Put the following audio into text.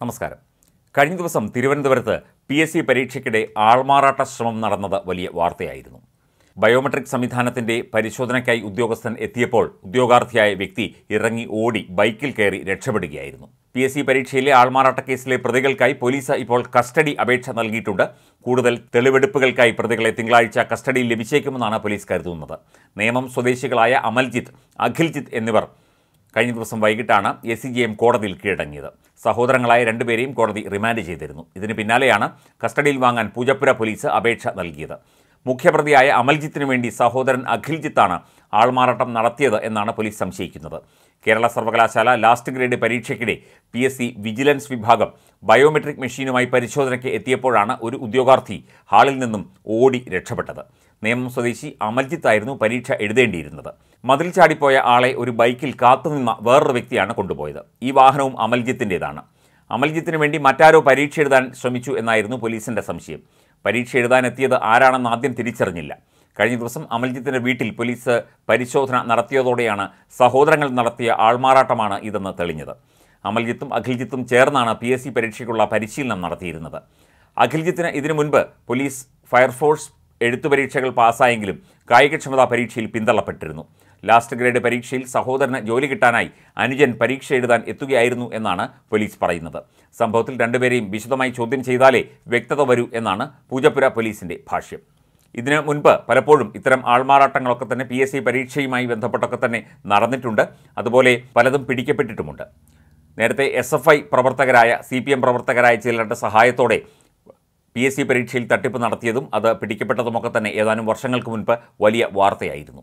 നമസ്കാരം. കഴിഞ്ഞ ദിവസം തിരുവനന്തപുരത്ത് പി എസ് സി പരീക്ഷയ്ക്കിടെ ആൾമാറാട്ട ശ്രമം നടന്നത് വലിയ വാർത്തയായിരുന്നു. ബയോമെട്രിക് സംവിധാനത്തിന്റെ പരിശോധനയ്ക്കായി ഉദ്യോഗസ്ഥൻ എത്തിയപ്പോൾ ഉദ്യോഗാർത്ഥിയായ വ്യക്തി ഇറങ്ങി ഓടി ബൈക്കിൽ കയറി രക്ഷപ്പെടുകയായിരുന്നു. പി എസ് സി പരീക്ഷയിലെ ആൾമാറാട്ട കേസിലെ പ്രതികൾക്കായി പോലീസ് ഇപ്പോൾ കസ്റ്റഡി അപേക്ഷ നൽകിയിട്ടുണ്ട്. കൂടുതൽ തെളിവെടുപ്പുകൾക്കായി പ്രതികളെ തിങ്കളാഴ്ച കസ്റ്റഡിയിൽ ലഭിച്ചേക്കുമെന്നാണ് പോലീസ് കരുതുന്നത്. നിയമം സ്വദേശികളായ അമൽജിത്ത് അഖിൽജിത്ത് എന്നിവർ കഴിഞ്ഞ ദിവസം വൈകിട്ടാണ് എ സി ജി എം കോടതിയിൽ കീഴടങ്ങിയത്. സഹോദരങ്ങളായ രണ്ടുപേരെയും കോടതി റിമാൻഡ് ചെയ്തിരുന്നു. ഇതിന് പിന്നാലെയാണ് കസ്റ്റഡിയിൽ വാങ്ങാൻ പൂജപ്പുര പോലീസ് അപേക്ഷ നൽകിയത്. മുഖ്യപ്രതിയായ അമൽജിത്തിനു വേണ്ടി സഹോദരൻ അഖിൽജിത്താണ് ആൾമാറാട്ടം നടത്തിയത് എന്നാണ് പോലീസ് സംശയിക്കുന്നത്. കേരള സർവകലാശാല ലാസ്റ്റ് ഗ്രേഡ് പരീക്ഷയ്ക്കിടെ പി എസ് സി വിജിലൻസ് വിഭാഗം ബയോമെട്രിക് മെഷീനുമായി പരിശോധനയ്ക്ക് എത്തിയപ്പോഴാണ് ഒരു ഉദ്യോഗാർത്ഥി ഹാളിൽ നിന്നും ഓടി രക്ഷപ്പെട്ടത്. നേമം സ്വദേശി അമൽജിത്തായിരുന്നു പരീക്ഷ എഴുതേണ്ടിയിരുന്നത്. മതിൽ ചാടിപ്പോയ ആളെ ഒരു ബൈക്കിൽ കാത്തുനിന്ന വേറൊരു വ്യക്തിയാണ് കൊണ്ടുപോയത്. ഈ വാഹനവും അമൽജിത്തിന്റെതാണ് അമൽജിത്തിന് വേണ്ടി മറ്റാരോ പരീക്ഷ എഴുതാൻ ശ്രമിച്ചു എന്നായിരുന്നു പോലീസിന്റെ സംശയം. പരീക്ഷ എഴുതാനെത്തിയത് ആരാണെന്ന് ആദ്യം തിരിച്ചറിഞ്ഞില്ല. കഴിഞ്ഞ ദിവസം അമൽജിത്തിന്റെ വീട്ടിൽ പോലീസ് പരിശോധന നടത്തിയതോടെയാണ് സഹോദരങ്ങൾ നടത്തിയ ആൾമാറാട്ടമാണ് ഇതെന്ന് തെളിഞ്ഞത്. അമൽജിത്തും അഖിൽജിത്തും ചേർന്നാണ് പി എസ് സി പരീക്ഷയ്ക്കുള്ള പരിശീലനം നടത്തിയിരുന്നത്. അഖിൽജിത്തിന് ഇതിനു മുൻപ് പോലീസ് ഫയർഫോഴ്സ് എഴുത്തു പരീക്ഷകൾ പാസ്സായെങ്കിലും കായികക്ഷമതാ പരീക്ഷയിൽ പിന്തള്ളപ്പെട്ടിരുന്നു. ലാസ്റ്റ് ഗ്രേഡ് പരീക്ഷയിൽ സഹോദരന് ജോലി കിട്ടാനായി അനുജൻ പരീക്ഷ എഴുതാൻ എത്തുകയായിരുന്നു എന്നാണ് പോലീസ് പറയുന്നത്. സംഭവത്തിൽ രണ്ടുപേരെയും വിശദമായി ചോദ്യം ചെയ്താലേ വ്യക്തത വരൂ എന്നാണ് പൂജപ്പുര പോലീസിന്റെ ഭാഷ്യം. ഇതിന് മുൻപ് പലപ്പോഴും ഇത്തരം ആൾമാറാട്ടങ്ങളൊക്കെ തന്നെ പി എസ് സി പരീക്ഷയുമായി ബന്ധപ്പെട്ടൊക്കെ തന്നെ നടന്നിട്ടുണ്ട്. അതുപോലെ പലതും പിടിക്കപ്പെട്ടിട്ടുമുണ്ട്. നേരത്തെ എസ് എഫ് ഐ പ്രവർത്തകരായ സി പി എം പ്രവർത്തകരായ ചിലരുടെ സഹായത്തോടെ പി എസ് സി പരീക്ഷയിൽ തട്ടിപ്പ് നടത്തിയതും അത് പിടിക്കപ്പെട്ടതുമൊക്കെ തന്നെ ഏതാനും വർഷങ്ങൾക്ക് മുൻപ് വലിയ വാർത്തയായിരുന്നു.